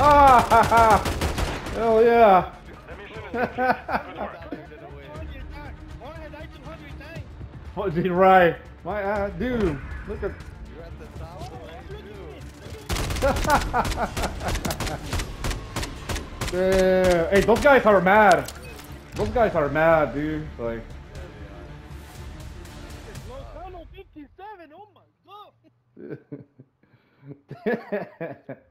Ah, ha, ha. Hell yeah. What did right? My uh, dude, look at. You're at the top of the lane, Hey, those guys are mad. Those guys are mad, dude. Like, Lozano 57, oh my god.